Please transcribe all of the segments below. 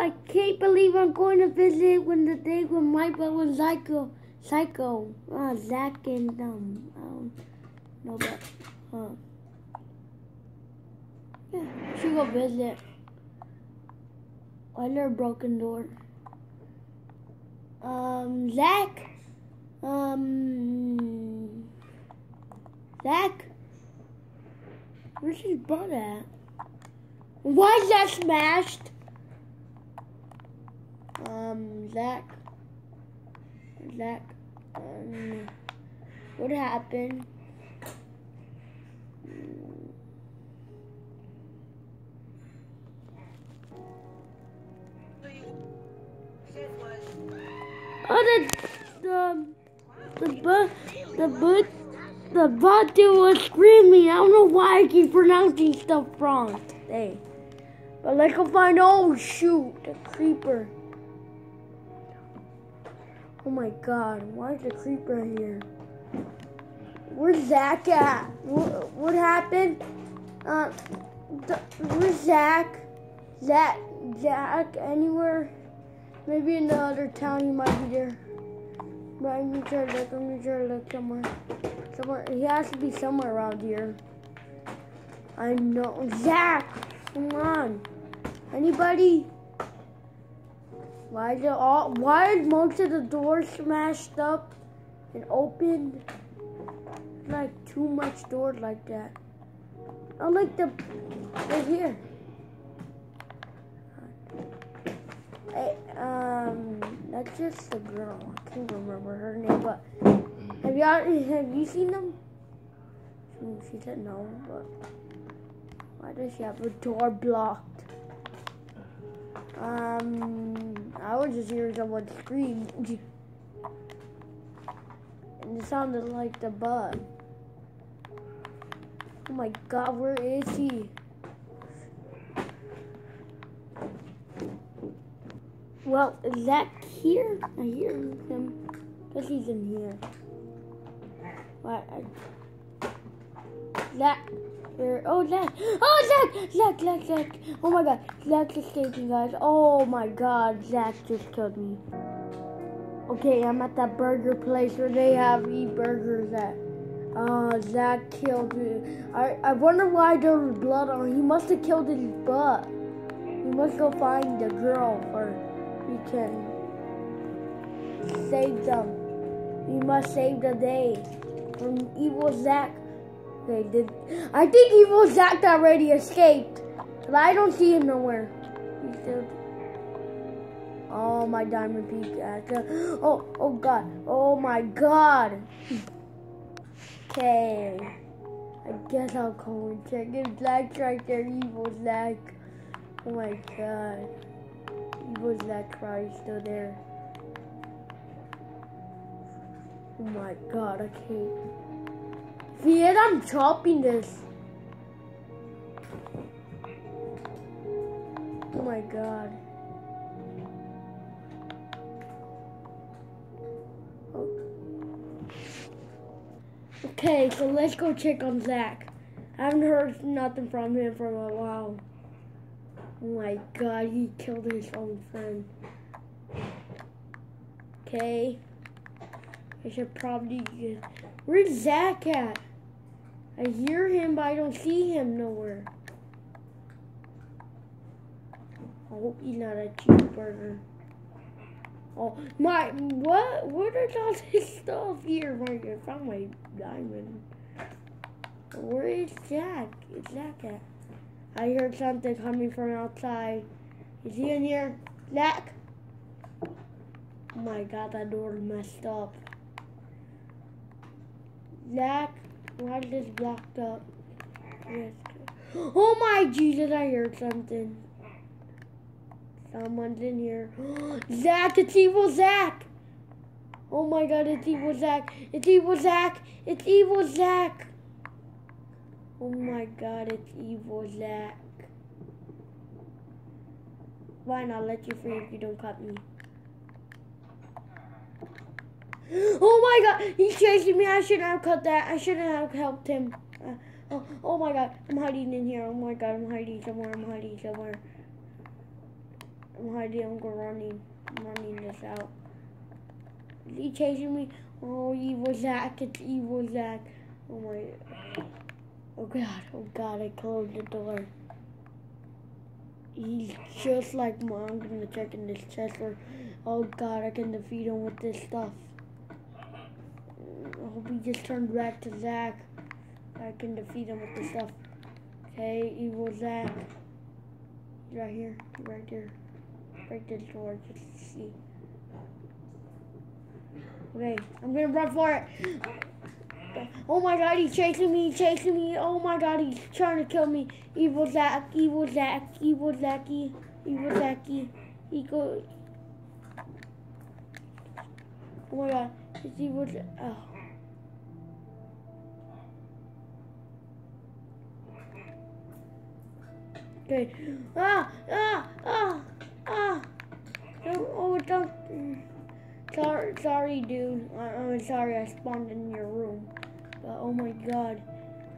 I can't believe I'm going to visit when the day when Michael and Psycho, Psycho, uh, Zack and um, um, no, but, uh, yeah, should go visit. Under a broken door. Um, Zack, um, Zack, where's his butt at? Why is that smashed? Um, Zack. Zack. Um, what happened? Oh, the the the butt the butt the dude was screaming. I don't know why I keep pronouncing stuff wrong today. But let's go find. Oh shoot, the creeper. Oh my god, why is the creeper here? Where's Zack at? What, what happened? Uh, where's Zack? Zack, Zack, anywhere? Maybe in the other town he might be there. But I'm gonna try to look, I'm gonna try to look somewhere. Somewhere, he has to be somewhere around here. I know. Zack! Come on. Anybody? Why is it all? Why are most of the doors smashed up and opened? Like too much doors like that. I like the right here. Hey, um, that's just the girl. I can't remember her name, but have y'all have you seen them? She said no, but why does she have a door blocked? Um, I was just hearing someone scream. And it sounded like the bug. Oh my god, where is he? Well, is that here? I hear him. Guess he's in here. What? That. Oh, Zack. Oh, Zack. Zack, Zack, Zack. Oh my god. Zack's escaping, guys. Oh my god. Zack just killed me. Okay, I'm at that burger place where they have eat burgers at. Uh, Zack killed me. I, I wonder why there was blood on him. He must have killed his butt. We must go find the girl or we can save them. We must save the day from evil Zack. Okay, did I think evil Zack already escaped? But I don't see him nowhere. He's still. Oh my diamond pickaxe. Oh oh god. Oh my god. Okay. I guess I'll go and check if Zack's right there. Evil Zack. Oh my god. Evil Zack probably still there. Oh my god, I can't. If I'm chopping this. Oh my god. Okay, so let's go check on Zack. I haven't heard nothing from him for a while. Oh my god, he killed his own friend. Okay. I should probably get... Where's Zack at? I hear him, but I don't see him nowhere. I hope he's not a cheeseburger. Oh my! What? What is all this stuff here? My, I found my diamond. Where is Jack? Is Jack at? I heard something coming from outside. Is he in here? Jack? Oh my god, that door messed up. Zack, why is this blocked up? Oh my Jesus, I heard something. Someone's in here. Zack, it's evil Zack. Oh my god, it's evil Zack. It's evil Zack. It's evil Zack. Oh my god, it's evil Zack. Why not let you free if you don't cut me? Oh my god, he's chasing me. I shouldn't have cut that. I shouldn't have helped him. Uh, oh, oh my god, I'm hiding in here. Oh my god, I'm hiding somewhere. I'm hiding somewhere. I'm hiding. I'm running. I'm running this out. Is he chasing me? Oh, evil Zack. It's evil Zack. Oh my. Oh god. Oh god. I closed the door. He's just like mom. I'm gonna check in this chest. Oh god. I can defeat him with this stuff. He just turned back to Zack. I can defeat him with this stuff. Okay, evil Zack. Right here. Right there. Break this door just to see. Okay, I'm gonna run for it. Oh my god, he's chasing me, he's chasing me. Oh my god, he's trying to kill me. Evil Zack, evil Zack, evil Zacky, evil Zacky. He goes. Oh my god, it's evil. Oh. Okay. Ah, ah, ah, ah. Oh, oh don't. Sorry, sorry, dude. I, I'm sorry I spawned in your room. But oh my god.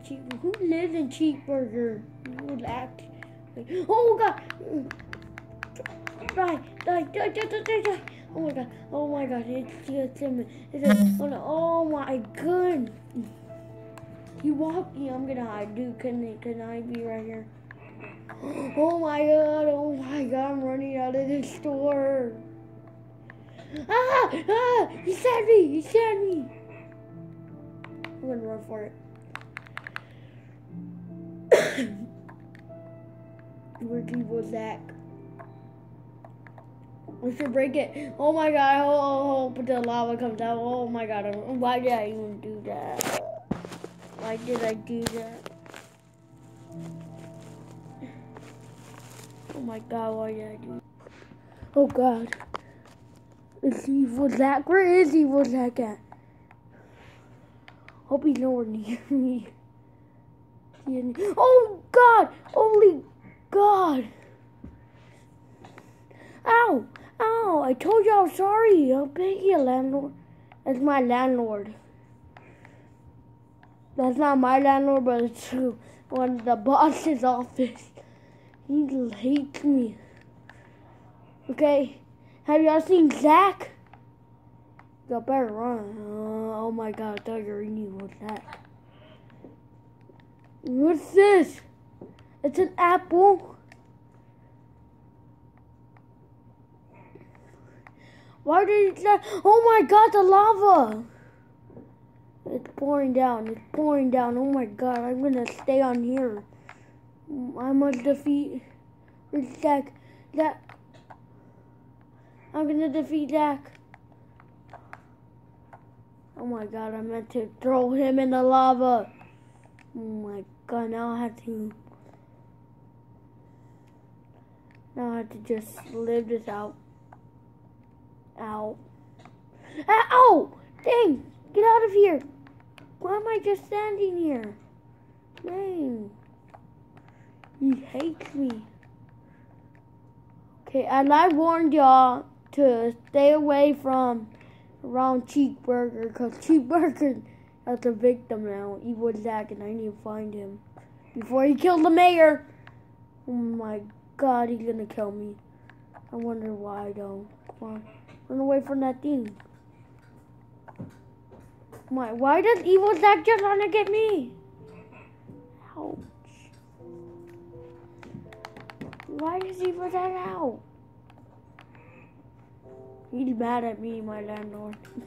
Cheap, who lives in Cheeseburger? Who would act like, oh god! Die, die, die, die, die, die, die. Oh my god, oh my god, it's just him. It's a, oh, no, oh my god. You walk, yeah, I'm gonna hide, dude. Can, can I be right here? Oh my god, oh my god, I'm running out of this store. Ah! Ah! He stabbed me! He stabbed me! I'm gonna run for it. Where was Zack? We should break it. Oh my god, oh, oh, oh, but the lava comes out. Oh my god, why did I even do that? Why did I do that? My god, why did I do that? Oh god. Is evil Zack? Where is evil Zack at? Hope he's nowhere near me. Oh God! Holy God! Ow! Ow! I told you I'm sorry. I'll pay you, landlord. That's my landlord. That's not my landlord, but it's one of the boss's office. He hates me. Okay. Have y'all seen Zack? Y'all better run. Uh, oh my god, I thought you already knew what's that. What's this? It's an apple. Why did it Oh my god, the lava! It's pouring down. It's pouring down. Oh my god, I'm gonna stay on here. I must defeat. Zack? That. I'm gonna defeat Zack. Oh my god, I meant to throw him in the lava. Oh my god, now I have to. Now I have to just live this out. Ow. Ah, Ow! Oh, dang! Get out of here! Why am I just standing here? Dang. He hates me. Okay, and I warned y'all to stay away from around Cheeseburger because Cheeseburger that's a victim now. Evil Zack, and I need to find him before he kills the mayor. Oh my god, he's gonna kill me. I wonder why. Come on, run away from that thing. My, why does Evil Zack just wanna get me? Why does Evil that out? He's mad at me, my landlord.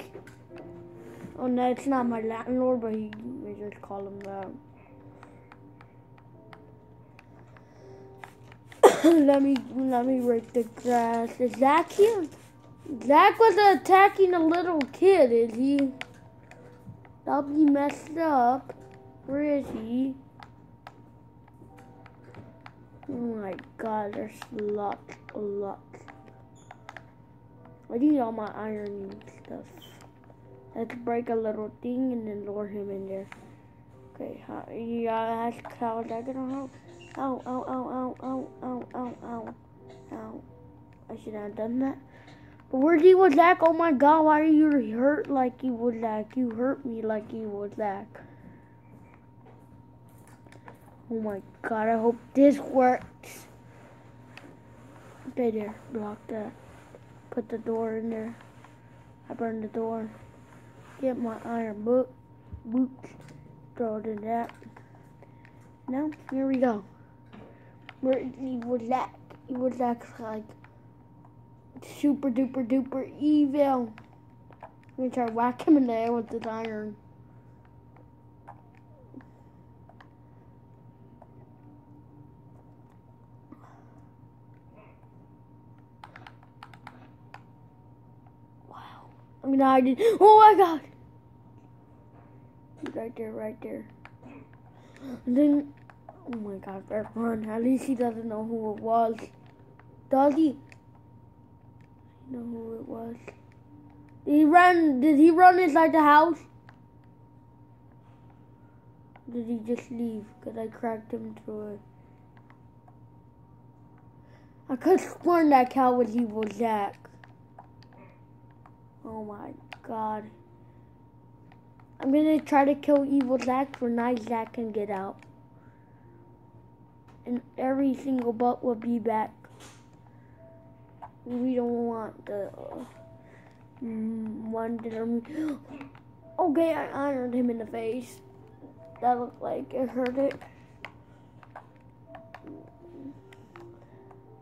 oh no, it's not my landlord, but he we just call him that. let me let me rake the grass. Is Zack here? Zack was attacking a little kid, is he? That'll be messed up. Where is he? My god, there's a lot. I need all my iron stuff. Let's break a little thing and then lure him in there. Okay, how, yeah, that's how is that gonna help? Ow, ow, ow, ow, ow, ow, ow, ow, ow. I should have done that. But where's Evil Zack? Oh my god, why are you hurt like Evil Zack? You hurt me like Evil Zack. Oh my god, I hope this works. Okay, there. Block that. Put the door in there. I burn the door. Get my iron boot. Boots. Throw it in that. Now, here we go. Where evil Zack. Evil Zack's like super duper duper evil. I'm gonna try to whack him in the head with this iron. I mean, I did. Oh my god! Right there, right there. And then, oh my god, run. At least he doesn't know who it was. Does he? Know who it was. Did he run? Did he run inside the house? Did he just leave? Cause I cracked him through it. I could have sworn that cow was evil Zack. Oh my god. I'm gonna try to kill evil Zack for night Zack can get out. And every single butt will be back. We don't want the uh, one that Okay, I ironed him in the face. That looked like it hurt it.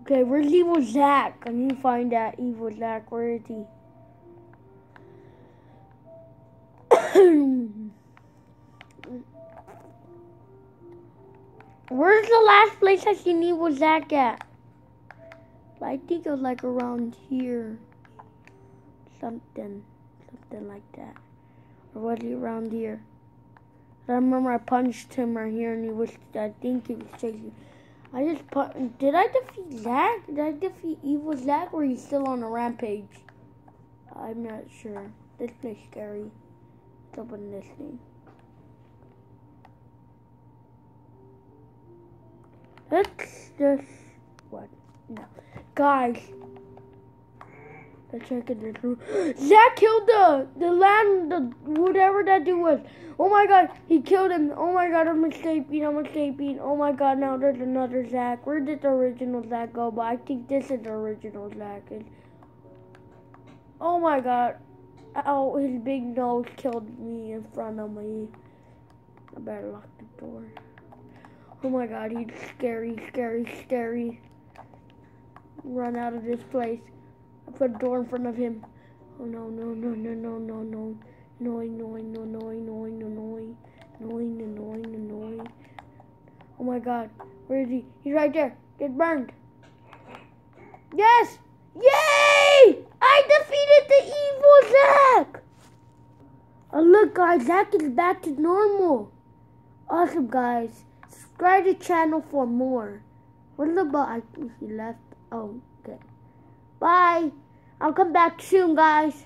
Okay, where's Evil Zack? I need to find that Evil Zack. Where is he? Where's the last place I seen Evil Zack at? I think it was like around here. Something. Something like that. Or was he around here? I remember I punched him right here and he was, I think he was chasing. I just put, did I defeat Zack? Did I defeat Evil Zack or he's still on a rampage? I'm not sure. This place scary. This thing. Let's just, what? No. Guys, let's check in this room. Zack killed the, the land, the, whatever that dude was. Oh my god, he killed him. Oh my god, I'm escaping, I'm escaping. Oh my god, now there's another Zack. Where did the original Zack go? But I think this is the original Zack. Oh my god. Oh, his big nose killed me in front of me. I better lock the door. Oh my god, he's scary, scary, scary run out of this place. I put a door in front of him. Oh no, no, no, no, no, no, no. Annoying, annoying, annoying, annoying, annoying, annoying, annoying, annoying. Oh my god. Where is he? He's right there. Get burned. Yes! Yay! I defeated the evil Zack! Oh look guys, Zack is back to normal. Awesome guys. Subscribe to the channel for more. The button? I think he left. Oh, okay. Bye. I'll come back soon, guys.